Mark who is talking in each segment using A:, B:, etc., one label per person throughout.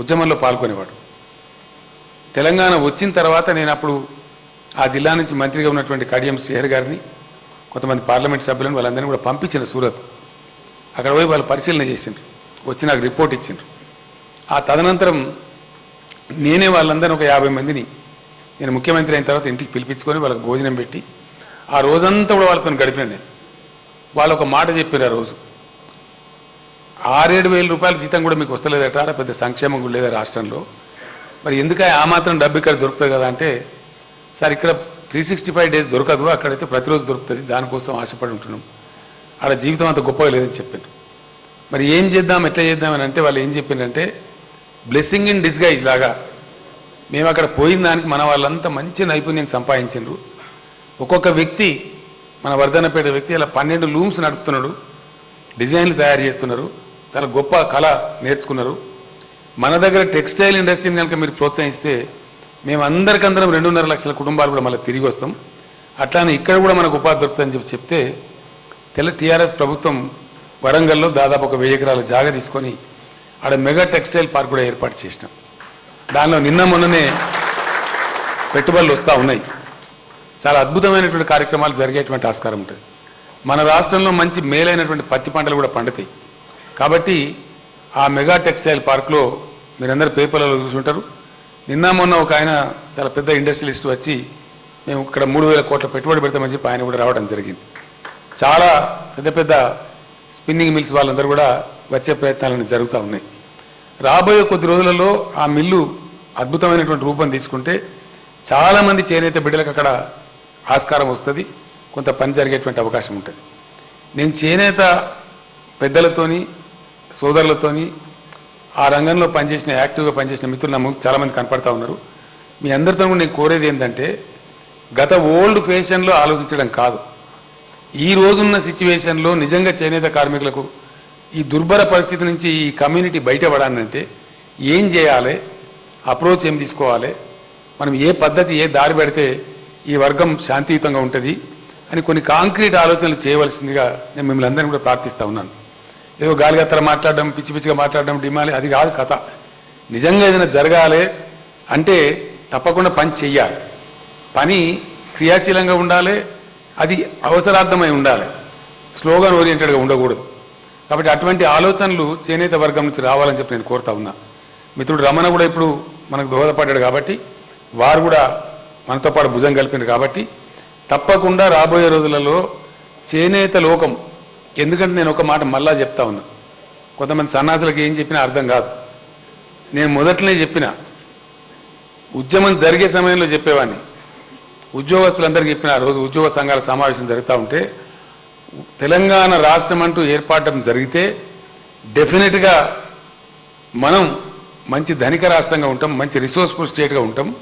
A: ఉద్యమంలో పాల్గొనేవాడు. తెలంగాణ వచ్చిన తర్వాత నేను అప్పుడు ఆ జిల్లా నుంచి మంత్రిగా ఉన్నటువంటి కడియం శ్రీహర్ గారిని కొంతమంది పార్లమెంట్ సభ్యులను వాళ్ళందరినీ కూడా పంపించిన సూరత్. అక్కడ పోయి వాళ్ళు పరిశీలన చేసిండ్రు. వచ్చి నాకు రిపోర్ట్ ఇచ్చిండ్రు. ఆ తదనంతరం నేనే వాళ్ళందరినీ ఒక యాభై మందిని నేను ముఖ్యమంత్రి అయిన తర్వాత ఇంటికి పిలిపించుకొని వాళ్ళకి భోజనం పెట్టి ఆ రోజంతా కూడా వాళ్ళతో గడిపిన నేను. వాళ్ళు ఒక మాట చెప్పారు ఆ రోజు. ఆరేడు వేల రూపాయల జీతం కూడా మీకు వస్తలేదట పెద్ద సంక్షేమం కూడా లేదా రాష్ట్రంలో. మరి ఎందుక ఆ మాత్రం డబ్బు ఇక్కడ దొరుకుతుంది కదా అంటే సార్ ఇక్కడ త్రీ సిక్స్టీ ఫైవ్ డేస్ దొరకదు అక్కడైతే ప్రతిరోజు దొరుకుతుంది దానికోసం ఆశపడి ఉంటున్నాం. ఆడ జీవితం అంత గొప్పగా లేదని చెప్పాను మరి ఏం చేద్దాం ఎట్లా చేద్దాం అని అంటే వాళ్ళు ఏం చెప్పిందంటే బ్లెస్సింగ్ ఇన్ డిస్గైజ్ లాగా. మేము అక్కడ పోయిన దానికి మన వాళ్ళంతా మంచి నైపుణ్యం సంపాదించిండ్రు. ఒక్కొక్క వ్యక్తి మన వర్ధనపేట వ్యక్తి అలా పన్నెండు లూమ్స్ నడుపుతున్నాడు డిజైన్లు తయారు చేస్తున్నారు. చాలా గొప్ప కళ నేర్చుకున్నారు. మన దగ్గర టెక్స్టైల్ ఇండస్ట్రీని కనుక మీరు ప్రోత్సహిస్తే మేము అందరికందరం రెండున్నర లక్షల కుటుంబాలు కూడా మళ్ళీ తిరిగి వస్తాం. అట్లానే ఇక్కడ కూడా మనకు ఉపాధి దొరుకుతుందని చెప్పి చెప్తే తెల్ల టీఆర్ఎస్ ప్రభుత్వం వరంగల్లో దాదాపు ఒక వెయ్యి ఎకరాల జాగా తీసుకొని ఆడ మెగా టెక్స్టైల్ పార్క్ కూడా ఏర్పాటు చేసినాం. దానిలో నిన్న మొన్ననే పెట్టుబడులు వస్తూ ఉన్నాయి. చాలా అద్భుతమైనటువంటి కార్యక్రమాలు జరిగేటువంటి ఆస్కారం ఉంటుంది. మన రాష్ట్రంలో మంచి మేలైనటువంటి పత్తి పంటలు కూడా పండుతాయి. కాబట్టి ఆ మెగా టెక్స్టైల్ పార్క్లో మీరందరూ పేపర్లలో చూసుంటారు. నిన్న మొన్న ఒక ఆయన చాలా పెద్ద ఇండస్ట్రియలిస్ట్ వచ్చి మేము ఇక్కడ మూడు వేల కోట్ల పెట్టుబడి పెడతామని చెప్పి ఆయన కూడా రావడం జరిగింది. చాలా పెద్ద పెద్ద స్పిన్నింగ్ మిల్స్ వాళ్ళందరూ కూడా వచ్చే ప్రయత్నాలను జరుగుతూ ఉన్నాయి. రాబోయే కొద్ది రోజులలో ఆ మిల్లు అద్భుతమైనటువంటి రూపం తీసుకుంటే చాలామంది చేనేత బిడ్డలకు అక్కడ ఆస్కారం వస్తుంది కొంత పని జరిగేటువంటి అవకాశం ఉంటుంది. నేను చేనేత పెద్దలతోని సోదరులతోని ఆ రంగంలో పనిచేసిన యాక్టివ్గా పనిచేసిన మిత్రులు నా చాలామంది కనపడతా ఉన్నారు. మీ అందరితో కూడా నేను కోరేది ఏంటంటే గత ఓల్డ్ ఫేషన్లో ఆలోచించడం కాదు. ఈ రోజున్న సిచ్యువేషన్లో నిజంగా చేనేత కార్మికులకు ఈ దుర్భర పరిస్థితి నుంచి ఈ కమ్యూనిటీ బయటపడాలంటే ఏం చేయాలి? అప్రోచ్ ఏం తీసుకోవాలి? మనం ఏ పద్ధతి ఏ దారి పెడితే ఈ వర్గం శాంతియుతంగా ఉంటుంది? అని కొన్ని కాంక్రీట్ ఆలోచనలు చేయవలసిందిగా నేను మిమ్మల్ని అందరినీ కూడా ప్రార్థిస్తా ఉన్నాను. ఏదో గాలిగత్తర మాట్లాడడం పిచ్చి పిచ్చిగా మాట్లాడడం డిమాలి అది కాదు కథ. నిజంగా ఏదైనా జరగాలి అంటే తప్పకుండా పని చెయ్యాలి. పని క్రియాశీలంగా ఉండాలి అది అవసరార్థమై ఉండాలి. స్లోగన్ ఓరియంటెడ్గా ఉండకూడదు. కాబట్టి అటువంటి ఆలోచనలు చేనేత వర్గం నుంచి రావాలని చెప్పి నేను కోరుతా ఉన్నా. మిత్రుడు రమణ కూడా ఇప్పుడు మనకు దోహదపడ్డాడు కాబట్టి వారు కూడా మనతో పాటు భుజం కలిపినారు కాబట్టి తప్పకుండా రాబోయే రోజులలో చేనేత లోకం ఎందుకంటే నేను ఒక మాట మళ్ళా చెప్తా ఉన్నా. కొంతమంది సన్నాసులకు ఏం చెప్పినా అర్థం కాదు. నేను మొదట్లోనే చెప్పిన. ఉద్యమం జరిగే సమయంలో చెప్పేవాడిని. ఉద్యోగస్తులందరికీ చెప్పిన రోజు ఉద్యోగ సంఘాల సమావేశం జరుగుతూ ఉంటే తెలంగాణ రాష్ట్రం అంటూ ఏర్పడడం జరిగితే డెఫినెట్గా మనం మంచి ధనిక రాష్ట్రంగా ఉంటాం మంచి రిసోర్స్ఫుల్ స్టేట్గా ఉంటాం.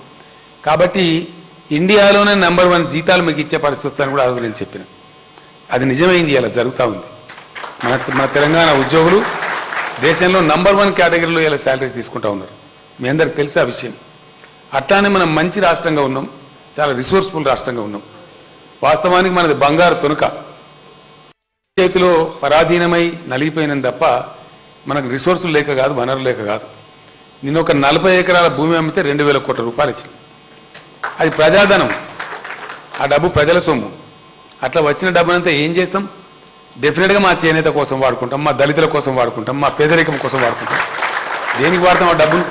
A: కాబట్టి ఇండియాలోనే నెంబర్ వన్ జీతాలు మీకు ఇచ్చే పరిస్థితి కూడా ఆ రోజు నేను చెప్పిన. అది నిజమైంది ఇలా జరుగుతూ ఉంది. మన మన తెలంగాణ ఉద్యోగులు దేశంలో నంబర్ వన్ కేటగిరీలో ఇలా శాలరీస్ తీసుకుంటా ఉన్నారు. మీ అందరికి తెలిసే ఆ విషయం? అట్లానే మనం మంచి రాష్ట్రంగా ఉన్నాం చాలా రిసోర్స్ఫుల్ రాష్ట్రంగా ఉన్నాం. వాస్తవానికి మనది బంగారు తునక. చేతిలో పరాధీనమై నలిగిపోయినని తప్ప మనకు రిసోర్సులు లేక కాదు వనరులు లేక కాదు. నేను ఒక నలభై ఎకరాల భూమి అమ్మితే రెండు వేల కోట్ల రూపాయలు ఇచ్చింది. అది ప్రజాధనం. ఆ డబ్బు ప్రజల సొమ్ము. అట్లా వచ్చిన డబ్బునంతా ఏం చేస్తాం? డెఫినెట్గా మా చేనేత కోసం వాడుకుంటాం మా దళితుల కోసం వాడుకుంటాం మా పేదరికం కోసం వాడుకుంటాం. దేనికి వాడతాం ఆ డబ్బును?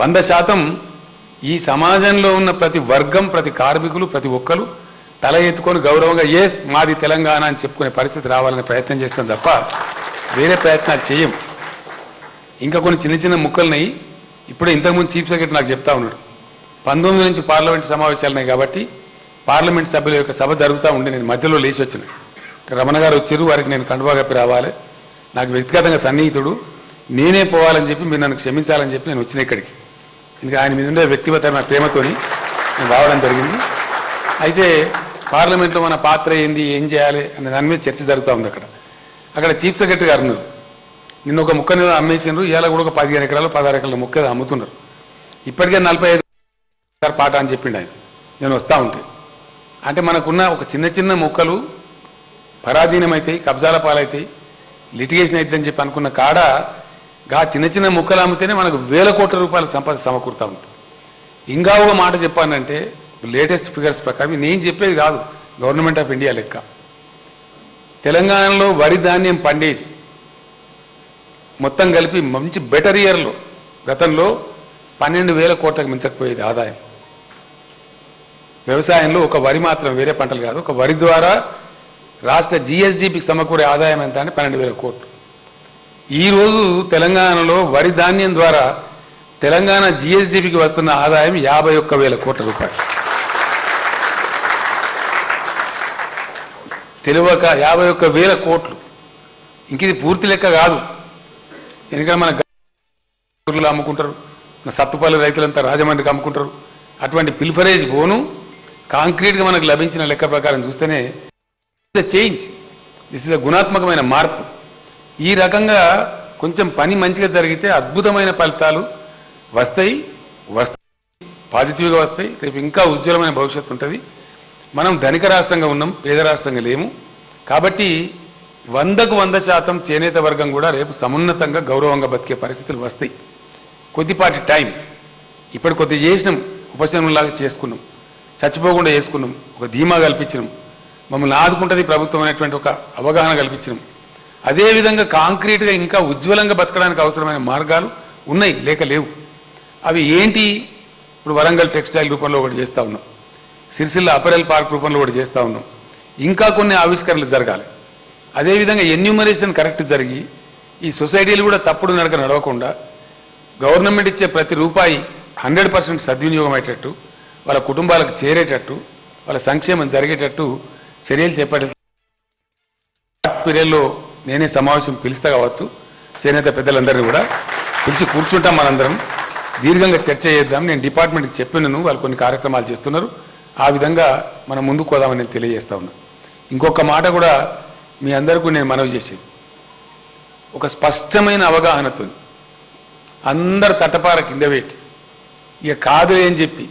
A: వంద శాతం ఈ సమాజంలో ఉన్న ప్రతి వర్గం ప్రతి కార్మికులు ప్రతి ఒక్కరు తల ఎత్తుకొని గౌరవంగా ఎస్ మాది తెలంగాణ అని చెప్పుకునే పరిస్థితి రావాలనే ప్రయత్నం చేస్తాం తప్ప వేరే ప్రయత్నాలు చేయం ఇంకా కొన్ని చిన్న చిన్న ముక్కలున్నాయి. ఇప్పుడే ఇంతకుముందు చీఫ్ సెక్రటరీ నాకు చెప్తా ఉన్నాడు. పంతొమ్మిది నుంచి పార్లమెంట్ సమావేశాలు ఉన్నాయి కాబట్టి పార్లమెంట్ సభ్యుల యొక్క సభ జరుగుతూ ఉండి నేను మధ్యలో లేచి వచ్చిన. రమణ గారు వచ్చారు వారికి నేను కండువా కప్పి రావాలి. నాకు వ్యక్తిగతంగా సన్నిహితుడు. నేనే పోవాలని చెప్పి మీరు నన్ను క్షమించాలని చెప్పి నేను వచ్చిన ఇక్కడికి. ఇంకా ఆయన మీద ఉండే వ్యక్తిగతమైన ప్రేమతోని నేను రావడం జరిగింది. అయితే పార్లమెంట్లో మన పాత్ర ఏంది ఏం చేయాలి అనే దాని మీద చర్చ జరుగుతూ ఉంది అక్కడ. అక్కడ చీఫ్ సెక్రటరీ గారు ఉన్నారు. నిన్న ఒక ముక్కని అమ్మేసిండ్రు ఇవాళ కూడా ఒక పదిహేను ఎకరాలు పదహారు ఎకరాల ముక్క అమ్ముతున్నారు. ఇప్పటికే నలభై ఐదు పాట అని చెప్పిండు ఆయన. నేను వస్తూ ఉంటే. అంటే మనకున్న ఒక చిన్న చిన్న ముక్కలు పరాధీనమవుతాయి కబ్జాల పాలవుతాయి లిటిగేషన్ అవుతుందని చెప్పి అనుకున్న కాడ గా చిన్న చిన్న ముక్కలు అమ్మితేనే మనకు వేల కోట్ల రూపాయల సంపద సమకూరుతూ ఉంటుంది. ఇంకా ఒక మాట చెప్పానంటే లేటెస్ట్ ఫిగర్స్ ప్రకారం నేను చెప్పేది కాదు గవర్నమెంట్ ఆఫ్ ఇండియా లెక్క. తెలంగాణలో వరి ధాన్యం పండేది. మొత్తం కలిపి మంచి బెటర్ ఇయర్లో గతంలో పన్నెండు వేల కోట్లకు మించకపోయేది ఆదాయం. వ్యవసాయంలో ఒక వరి మాత్రం వేరే పంటలు కాదు ఒక వరి ద్వారా రాష్ట్ర జిఎస్డిపికి సమకూరే ఆదాయం ఎంత అంటే పన్నెండు వేల కోట్లు ఈరోజు తెలంగాణలో వరి ధాన్యం ద్వారా తెలంగాణ జిఎస్డిపికి వస్తున్న ఆదాయం యాభై ఒక్క వేల కోట్ల రూపాయలు తెలియక యాభై ఒక్క వేల కోట్లు ఇంక ఇది పూర్తి లెక్క కాదు ఎందుకంటే మన ఊర్లో అమ్ముకుంటారు మన సత్తుపల్లి రైతులంతా రాజమండ్రికి అమ్ముకుంటారు అటువంటి పిల్ఫరేజ్ పోను కాంక్రీట్గా మనకు లభించిన లెక్క ప్రకారం చూస్తేనే చేంజ్. దిస్ ఇస్ గుణాత్మకమైన మార్పు. ఈ రకంగా కొంచెం పని మంచిగా జరిగితే అద్భుతమైన ఫలితాలు వస్తాయి వస్తాయి పాజిటివ్గా వస్తాయి. రేపు ఇంకా ఉజ్వలమైన భవిష్యత్తు ఉంటుంది. మనం ధనిక రాష్ట్రంగా ఉన్నాం పేద రాష్ట్రంగా లేము. కాబట్టి వందకు వంద శాతం చేనేత వర్గం కూడా రేపు సమున్నతంగా గౌరవంగా బతికే పరిస్థితులు వస్తాయి. కొద్దిపాటి టైం ఇప్పుడు కొద్ది చేసినాం ఉపశమనంలాగా చేసుకున్నాం. చచ్చిపోకుండా చేసుకున్నాం ఒక ధీమా కల్పించినాం. మమ్మల్ని ఆదుకుంటుంది ప్రభుత్వం అనేటువంటి ఒక అవగాహన కల్పించినాం. అదేవిధంగా కాంక్రీట్గా ఇంకా ఉజ్వలంగా బతకడానికి అవసరమైన మార్గాలు ఉన్నాయి లేక లేవు. అవి ఏంటి? ఇప్పుడు వరంగల్ టెక్స్టైల్ రూపంలో ఒకటి చేస్తూ ఉన్నాం. సిరిసిల్ల అపరెల్ పార్క్ రూపంలో ఒకటి చేస్తూ ఉన్నాం. ఇంకా కొన్ని ఆవిష్కరణలు జరగాలి. అదేవిధంగా ఎన్యూమరేషన్ కరెక్ట్ జరిగి ఈ సొసైటీలు కూడా తప్పుడు నడక నడవకుండా గవర్నమెంట్ ఇచ్చే ప్రతి రూపాయి హండ్రెడ్ పర్సెంట్ సద్వినియోగం అయ్యేటట్టు వాళ్ళ కుటుంబాలకు చేరేటట్టు వాళ్ళ సంక్షేమం జరిగేటట్టు చర్యలు చేపట్టే పీరియడ్లో నేనే సమావేశం పిలుస్తా కావచ్చు. చేనేత పెద్దలందరినీ కూడా పిలిచి కూర్చుంటాం మనందరం. దీర్ఘంగా చర్చ చేద్దాం. నేను డిపార్ట్మెంట్కి చెప్పినను. వాళ్ళు కొన్ని కార్యక్రమాలు చేస్తున్నారు. ఆ విధంగా మనం ముందుకు పోదామని నేను తెలియజేస్తా ఉన్నా. ఇంకొక మాట కూడా మీ అందరికీ నేను మనవి చేసేది. ఒక స్పష్టమైన అవగాహనతో అందరు తటపార కింద పెట్టి ఇక కాదు అని చెప్పి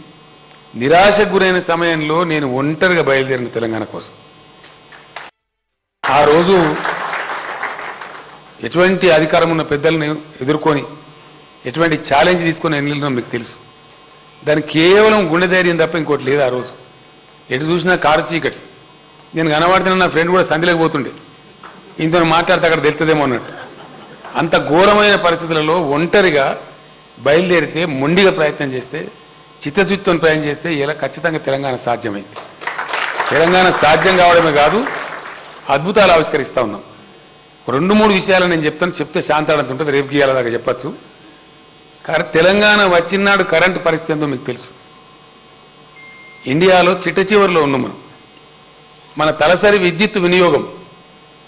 A: నిరాశ గురైన సమయంలో నేను ఒంటరిగా బయలుదేరిన తెలంగాణ కోసం. ఆ రోజు ఎటువంటి అధికారం ఉన్న పెద్దల్ని ఎదుర్కొని ఎటువంటి ఛాలెంజ్ తీసుకొని వెళ్ళినా మీకు తెలుసు. దానికి కేవలం గుండె ధైర్యం తప్ప ఇంకోటి లేదు ఆ రోజు. ఎటు చూసినా కారు చీకటి. నేను కనబడితే నా ఫ్రెండ్ కూడా సంధిలోకి పోతుండే. ఇంతో మాట్లాడితే అక్కడ తెలుస్తుందేమో అన్నట్టు. అంత ఘోరమైన పరిస్థితులలో ఒంటరిగా బయలుదేరితే మొండిగా ప్రయత్నం చేస్తే చిత్తశుద్ధితో ప్రయాణం చేస్తే ఇలా ఖచ్చితంగా తెలంగాణ సాధ్యమైంది. తెలంగాణ సాధ్యం కావడమే కాదు అద్భుతాలు ఆవిష్కరిస్తూ ఉన్నాం. రెండు మూడు విషయాలు నేను చెప్తాను చెప్తే శాంతాడంత ఉంటుంది రేపు గీయాల దాకా చెప్పచ్చు. కానీ తెలంగాణ వచ్చినాడు కరెంటు పరిస్థితి ఏందో మీకు తెలుసు. ఇండియాలో చిట్ట చివరిలో ఉన్నాం మనం. మన తలసరి విద్యుత్ వినియోగం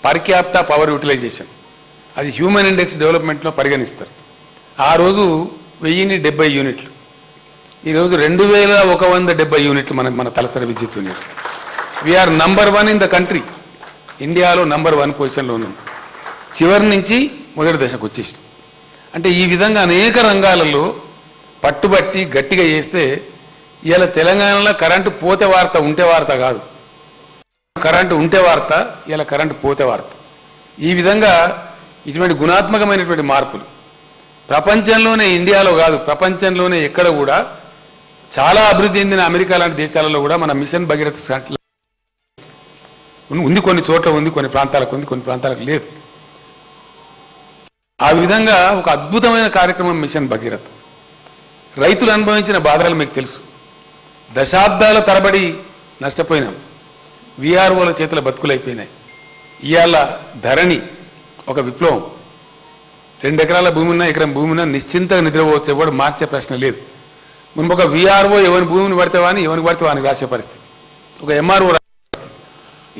A: పర్ క్యాప్టా పవర్ యూటిలైజేషన్ అది హ్యూమన్ ఇండెక్స్ డెవలప్మెంట్లో పరిగణిస్తారు. ఆ రోజు వెయ్యిన్ని డెబ్బై యూనిట్లు. ఈరోజు రెండు వేల ఒక వంద డెబ్బై యూనిట్లు మన మన తలసరి విద్యుత్ unit. We are number one in the country ఇండియాలో నంబర్ వన్ పొజిషన్లో ఉన్నాం చివరి నుంచి మొదటి దశకు వచ్చేసి అంటే ఈ విధంగా అనేక రంగాలలో పట్టుబట్టి గట్టిగా చేస్తే ఇలా తెలంగాణలో కరెంటు పోతే వార్త ఉంటే వార్త కాదు. కరెంటు ఉంటే వార్త ఇలా కరెంటు పోతే వార్త. ఈ విధంగా ఇటువంటి గుణాత్మకమైనటువంటి మార్పులు. ప్రపంచంలోనే ఇండియాలో కాదు ప్రపంచంలోనే ఎక్కడ కూడా చాలా అభివృద్ధి చెందిన అమెరికా లాంటి దేశాలలో కూడా మన మిషన్ భగీరథ ఉంది. కొన్ని చోట్ల ఉంది కొన్ని ప్రాంతాలకు ఉంది కొన్ని ప్రాంతాలకు లేదు. ఆ విధంగా ఒక అద్భుతమైన కార్యక్రమం మిషన్ భగీరథ. రైతులు అనుభవించిన బాధలు మీకు తెలుసు. దశాబ్దాల తరబడి నష్టపోయినాం. విఆర్ఓల చేతుల బతుకులైపోయినాయి ఇవాళ ధరణి ఒక విప్లవం. రెండు ఎకరాల భూమి ఉన్నా ఎకరం భూమి ఉన్నా నిశ్చింతగా నిద్రపోవచ్చు ఎవడు మార్చే ప్రశ్న లేదు. మునుపు ఒక విఆర్ఓ ఎవరి భూమిని పడితే వాని ఎవరికి పడితే వానికి రాసే పరిస్థితి. ఒక ఎంఆర్ఓ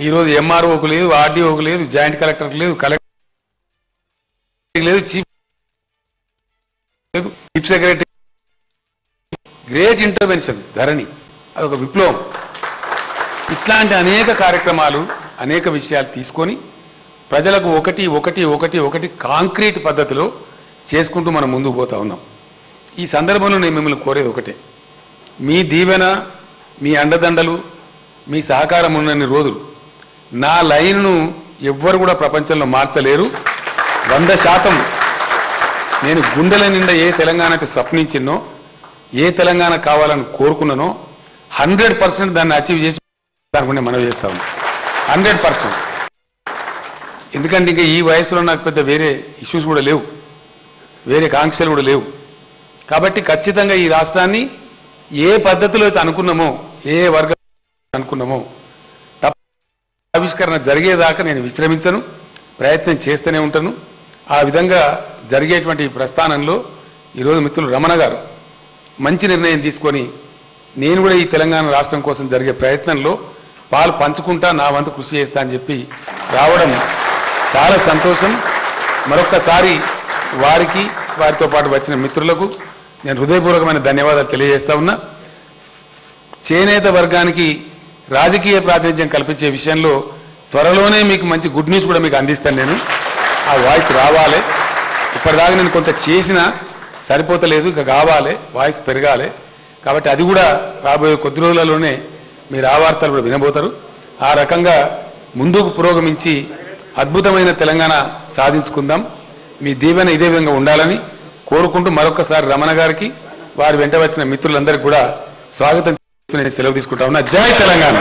A: ఈరోజు ఎంఆర్ఓకు లేదు ఆర్డీఓకు లేదు జాయింట్ కలెక్టర్కి లేదు కలెక్టర్ లేదు చీఫ్ లేదు chief secretary great intervention Dharani. అదొక విప్లవం. ఇట్లాంటి అనేక కార్యక్రమాలు అనేక విషయాలు తీసుకొని ప్రజలకు ఒకటి ఒకటి ఒకటి ఒకటి కాంక్రీట్ పద్ధతిలో చేసుకుంటూ మనం ముందుకు పోతా ఉన్నాం. ఈ సందర్భంలో నేను మిమ్మల్ని కోరేది ఒకటే. మీ దీవెన మీ అండదండలు మీ సహకారం ఉన్నన్ని రోజులు నా లైన్ను ఎవ్వరు కూడా ప్రపంచంలో మార్చలేరు. వంద శాతం నేను గుండెల నిండా ఏ తెలంగాణకి స్వప్నించినో ఏ తెలంగాణ కావాలని కోరుకున్నానో హండ్రెడ్ పర్సెంట్ దాన్ని అచీవ్ చేసి అనుకుంటే మనం చేస్తాం హండ్రెడ్ పర్సెంట్. ఎందుకంటే ఇంకా ఈ వయసులో నాకు పెద్ద వేరే ఇష్యూస్ కూడా లేవు. వేరే కాంక్షలు కూడా లేవు. కాబట్టి ఖచ్చితంగా ఈ రాష్ట్రాన్ని ఏ పద్ధతిలో అయితే అనుకున్నామో ఏ వర్గం అనుకున్నామో తప్ప ఆవిష్కరణ జరిగేదాకా నేను విశ్రమించను ప్రయత్నం చేస్తూనే ఉంటాను. ఆ విధంగా జరిగేటువంటి ప్రస్థానంలో ఈరోజు మిత్రులు రమణ గారు మంచి నిర్ణయం తీసుకొని నేను కూడా ఈ తెలంగాణ రాష్ట్రం కోసం జరిగే ప్రయత్నంలో పాలు పంచుకుంటా నా వంతు కృషి చేస్తా అని చెప్పి రావడం చాలా సంతోషం. మరొక్కసారి వారికి వారితో పాటు వచ్చిన మిత్రులకు నేను హృదయపూర్వకమైన ధన్యవాదాలు తెలియజేస్తా ఉన్నా. చేనేత వర్గానికి రాజకీయ ప్రాతినిధ్యం కల్పించే విషయంలో త్వరలోనే మీకు మంచి గుడ్ న్యూస్ కూడా మీకు అందిస్తాను నేను. ఆ వాయిస్ రావాలి. ఇప్పటిదాకా నేను కొంత చేసినా సరిపోతలేదు ఇక కావాలి వాయిస్ పెరగాలి. కాబట్టి అది కూడా రాబోయే కొద్ది రోజులలోనే మీరు ఆ వార్తలు కూడా వినబోతారు. ఆ రకంగా ముందుకు పురోగమించి అద్భుతమైన తెలంగాణ సాధించుకుందాం. మీ దీవెన ఇదే విధంగా ఉండాలని కోరుకుంటూ మరొకసారి రమణ గారికి వారి వెంట వచ్చిన మిత్రులందరికీ కూడా స్వాగతం సెలవు తీసుకుంటా ఉన్నా. జై తెలంగాణ!